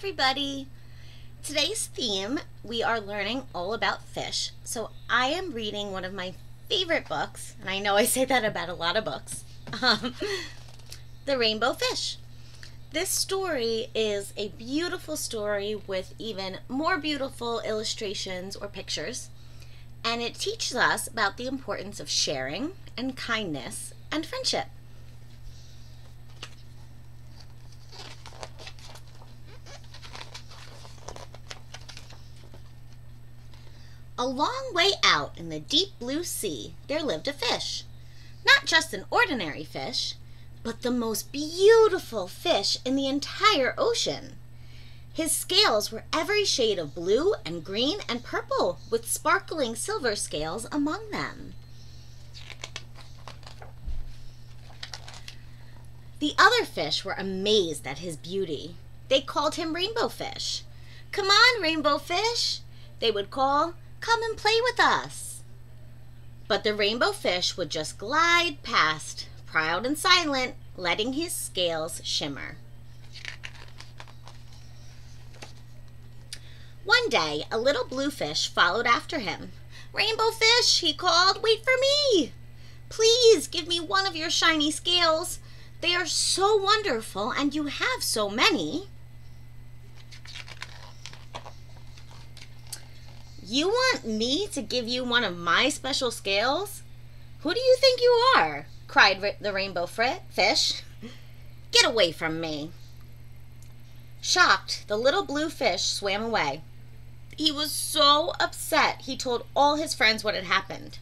everybody. Today's theme, we are learning all about fish. So I am reading one of my favorite books, and I know I say that about a lot of books, um, The Rainbow Fish. This story is a beautiful story with even more beautiful illustrations or pictures, and it teaches us about the importance of sharing and kindness and friendship. A long way out in the deep blue sea, there lived a fish. Not just an ordinary fish, but the most beautiful fish in the entire ocean. His scales were every shade of blue and green and purple, with sparkling silver scales among them. The other fish were amazed at his beauty. They called him Rainbow Fish. Come on, Rainbow Fish, they would call. Come and play with us. But the rainbow fish would just glide past, proud and silent, letting his scales shimmer. One day, a little blue fish followed after him. Rainbow fish, he called, wait for me. Please give me one of your shiny scales. They are so wonderful, and you have so many. You want me to give you one of my special scales? Who do you think you are? cried the rainbow fish. Get away from me. Shocked, the little blue fish swam away. He was so upset he told all his friends what had happened.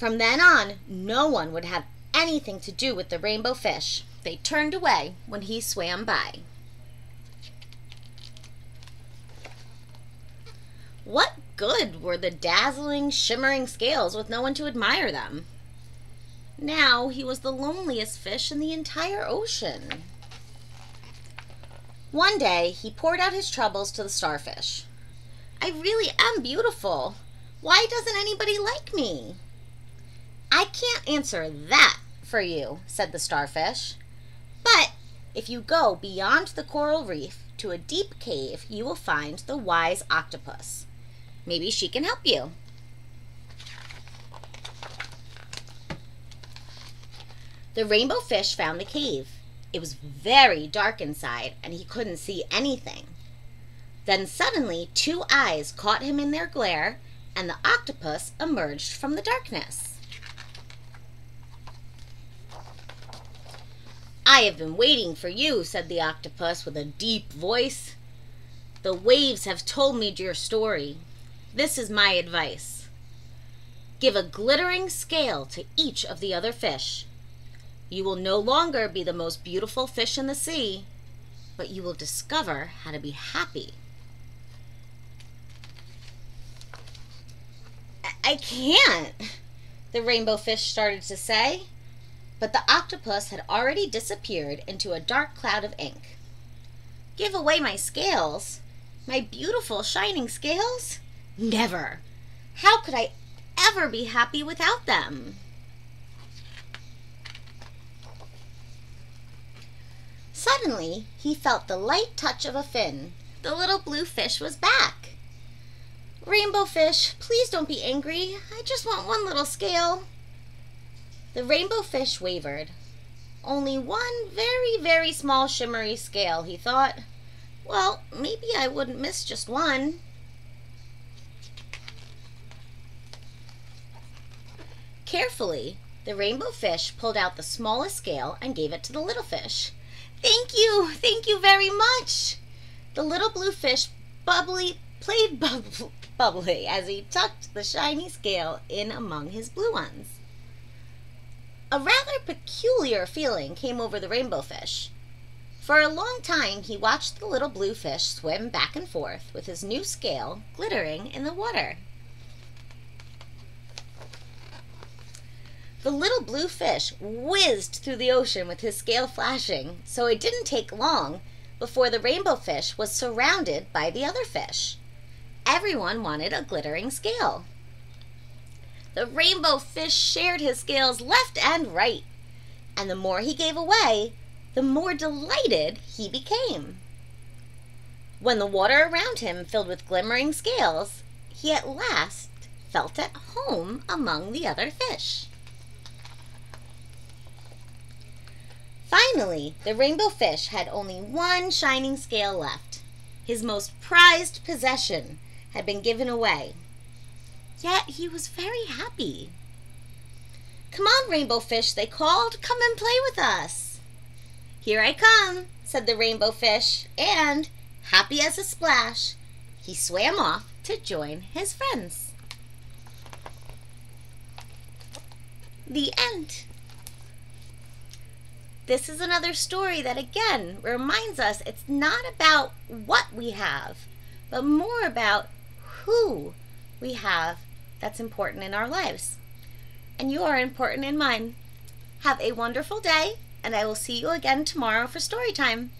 From then on, no one would have anything to do with the rainbow fish. They turned away when he swam by. What good were the dazzling, shimmering scales with no one to admire them? Now he was the loneliest fish in the entire ocean. One day he poured out his troubles to the starfish. I really am beautiful. Why doesn't anybody like me? I can't answer that for you, said the starfish. But if you go beyond the coral reef to a deep cave, you will find the wise octopus. Maybe she can help you. The rainbow fish found the cave. It was very dark inside, and he couldn't see anything. Then suddenly, two eyes caught him in their glare, and the octopus emerged from the darkness. I have been waiting for you, said the octopus with a deep voice. The waves have told me your story. This is my advice. Give a glittering scale to each of the other fish. You will no longer be the most beautiful fish in the sea, but you will discover how to be happy. I can't, the rainbow fish started to say, but the octopus had already disappeared into a dark cloud of ink. Give away my scales? My beautiful shining scales? Never. How could I ever be happy without them? Suddenly, he felt the light touch of a fin. The little blue fish was back. Rainbow fish, please don't be angry. I just want one little scale. The rainbow fish wavered. Only one very, very small shimmery scale, he thought. Well, maybe I wouldn't miss just one. Carefully, the rainbow fish pulled out the smallest scale and gave it to the little fish. Thank you, thank you very much. The little blue fish bubbly played bub- bubbly as he tucked the shiny scale in among his blue ones. A rather peculiar feeling came over the rainbow fish. For a long time he watched the little blue fish swim back and forth with his new scale glittering in the water. The little blue fish whizzed through the ocean with his scale flashing, so it didn't take long before the rainbow fish was surrounded by the other fish. Everyone wanted a glittering scale. The rainbow fish shared his scales left and right, and the more he gave away, the more delighted he became. When the water around him filled with glimmering scales, he at last felt at home among the other fish. Finally, the rainbow fish had only one shining scale left. His most prized possession had been given away. Yet he was very happy. Come on, rainbow fish, they called. Come and play with us. Here I come, said the rainbow fish, and, happy as a splash, he swam off to join his friends. The end. This is another story that again reminds us it's not about what we have, but more about who we have that's important in our lives. And you are important in mine. Have a wonderful day, and I will see you again tomorrow for story time.